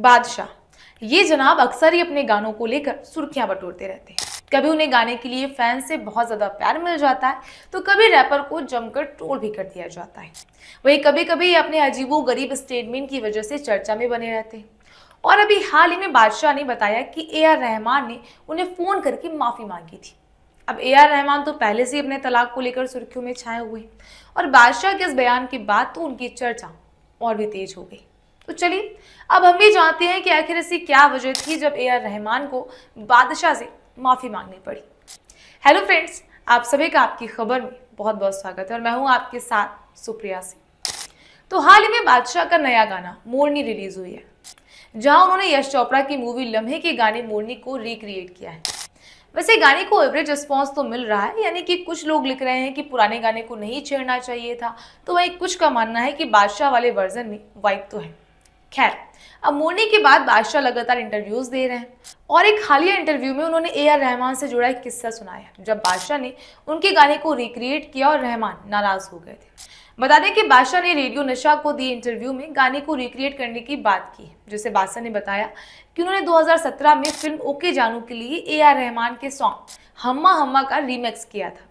बादशाह। ये जनाब अक्सर ही अपने गानों को लेकर सुर्खियाँ बटोरते रहते हैं। कभी उन्हें गाने के लिए फ़ैन से बहुत ज़्यादा प्यार मिल जाता है तो कभी रैपर को जमकर ट्रोल भी कर दिया जाता है। वही कभी कभी अपने अजीबो गरीब स्टेटमेंट की वजह से चर्चा में बने रहते हैं। और अभी हाल ही में बादशाह ने बताया कि ए आर रहमान ने उन्हें फ़ोन करके माफ़ी मांगी थी। अब ए आर रहमान तो पहले से ही अपने तलाक को लेकर सुर्खियों में छाए हुए और बादशाह के इस बयान के बाद तो उनकी चर्चा और भी तेज हो गई। तो चलिए, अब हम भी जानते हैं कि आखिर ऐसी क्या वजह थी जब ए आर रहमान को बादशाह से माफ़ी मांगनी पड़ी। हेलो फ्रेंड्स आप सभी का आपकी खबर में बहुत बहुत स्वागत है और मैं हूँ आपके साथ सुप्रिया सिंह। तो हाल ही में बादशाह का नया गाना, मोरनी रिलीज़ हुई है, जहाँ उन्होंने यश चोपड़ा की मूवी लम्हे के गाने मोरनी को रिक्रिएट किया है। वैसे गाने को एवरेज रिस्पॉन्स तो मिल रहा है, यानी कि कुछ लोग लिख रहे हैं कि पुराने गाने को नहीं छेड़ना चाहिए था तो वहीं कुछ का मानना है कि बादशाह वाले वर्जन में वाइब तो है। खैर, अब मोनी के बाद बादशाह लगातार इंटरव्यूज़ दे रहे हैं और एक हालिया इंटरव्यू में उन्होंने ए आर रहमान से जुड़ा एक किस्सा सुनाया, जब बादशाह ने उनके गाने को रिक्रिएट किया और रहमान नाराज़ हो गए थे। बता दें कि बादशाह ने रेडियो नशा को दिए इंटरव्यू में गाने को रिक्रिएट करने की बात की, जिसे बादशाह ने बताया कि उन्होंने 2017 में फ़िल्म ओके जानू के लिए ए आर रहमान के सॉन्ग हम्मा हम्मा का रीमेक्स किया था।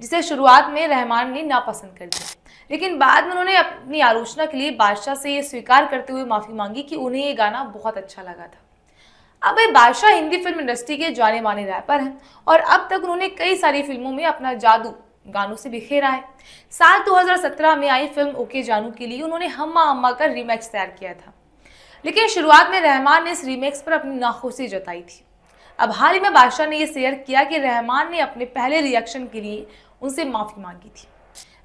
जिसे शुरुआत में रहमान ने नापसंद कर दिया लेकिन बाद में उन्होंने अपनी आलोचना के लिए बादशाह से ये स्वीकार करते हुए माफ़ी मांगी कि उन्हें ये गाना बहुत अच्छा लगा था। अब भाई बादशाह हिंदी फ़िल्म इंडस्ट्री के जाने माने रैपर हैं और अब तक उन्होंने कई सारी फ़िल्मों में अपना जादू गानों से बिखेरा है। साल 2017 में आई फ़िल्म ओके जानू के लिए उन्होंने हम्मा हम्मा का रीमेक्स तैयार किया था। लेकिन शुरुआत में रहमान ने इस रीमेक्स पर अपनी नाखुशी जताई थी। अब हाल ही में बादशाह ने यह शेयर किया कि रहमान ने अपने पहले रिएक्शन के लिए उनसे माफ़ी मांगी थी।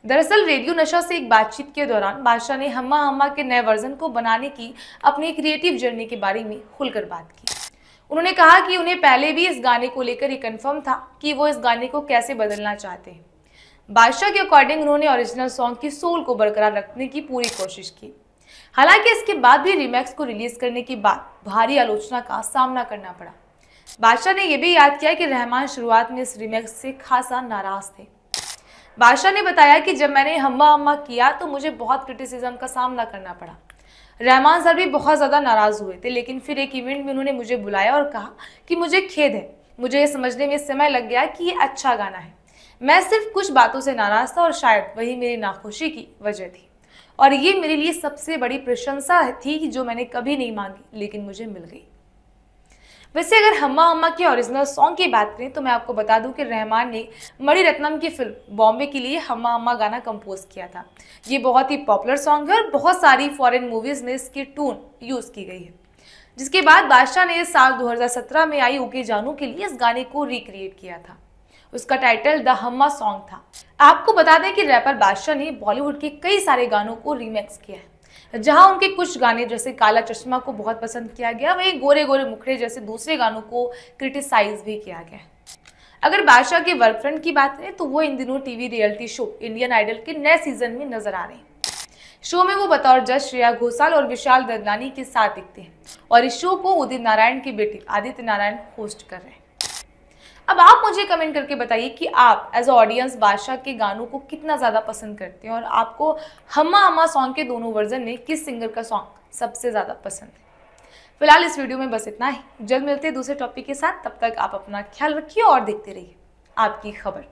दरअसल रेडियो नशा से एक बातचीत के दौरान बादशाह ने हम्मा हम्मा के नए वर्जन को बनाने की अपनी क्रिएटिव जर्नी के बारे में खुलकर बात की। उन्होंने कहा कि उन्हें पहले भी इस गाने को लेकर ये कन्फर्म था कि वो इस गाने को कैसे बदलना चाहते हैं। बादशाह के अकॉर्डिंग उन्होंने ओरिजिनल सॉन्ग की सोल को बरकरार रखने की पूरी कोशिश की। हालाँकि इसके बाद भी रिमैक्स को रिलीज़ करने के बाद भारी आलोचना का सामना करना पड़ा। बादशाह ने यह भी याद किया कि रहमान शुरुआत में इस रिमैक्स से खासा नाराज़ थे। बादशाह ने बताया कि जब मैंने हम्मा हम्मा किया तो मुझे बहुत क्रिटिसिज्म का सामना करना पड़ा। रहमान सर भी बहुत ज़्यादा नाराज़ हुए थे, लेकिन फिर एक इवेंट में उन्होंने मुझे बुलाया और कहा कि मुझे खेद है। मुझे ये समझने में समय लग गया कि ये अच्छा गाना है। मैं सिर्फ़ कुछ बातों से नाराज़ था और शायद वही मेरी नाखुशी की वजह थी। और ये मेरे लिए सबसे बड़ी प्रशंसा थी जो मैंने कभी नहीं मांगी, लेकिन मुझे मिल गई। वैसे अगर हम्मा हम्मा के ओरिजिनल सॉन्ग की बात करें तो मैं आपको बता दूँ कि रहमान ने मणि रत्नम की फ़िल्म बॉम्बे के लिए हम्मा हम्मा गाना कंपोज किया था। ये बहुत ही पॉपुलर सॉन्ग है और बहुत सारी फॉरेन मूवीज़ में इसकी टून यूज़ की गई है। जिसके बाद बादशाह ने साल 2017 में आई ओके जानू के लिए इस गाने को रिक्रिएट किया था। उसका टाइटल द हम्मा सॉन्ग था। आपको बता दें कि रैपर बादशाह ने बॉलीवुड के कई सारे गानों को रीमेक्स किया है। जहाँ उनके कुछ गाने, जैसे काला चश्मा को बहुत पसंद किया गया, वहीं गोरे गोरे मुखड़े जैसे दूसरे गानों को क्रिटिसाइज भी किया गया। अगर बादशाह के वर्क की बात करें तो वो इन दिनों TV reality show Indian Idol के नए सीज़न में नज़र आ रहे हैं। शो में वो बतौर जज श्रेया घोषाल और विशाल ददलानी के साथ दिखते हैं और इस शो को उदित नारायण के बेटे आदित्य नारायण होस्ट कर रहे हैं। अब आप मुझे कमेंट करके बताइए कि आप एज ऑडियंस बादशाह के गानों को कितना ज़्यादा पसंद करते हैं और आपको हमा हमा सॉन्ग के दोनों वर्जन में किस सिंगर का सॉन्ग सबसे ज़्यादा पसंद है? फ़िलहाल इस वीडियो में बस इतना ही। जल्द मिलते हैं दूसरे टॉपिक के साथ। तब तक आप अपना ख्याल रखिए और देखते रहिए। आपकी खबर।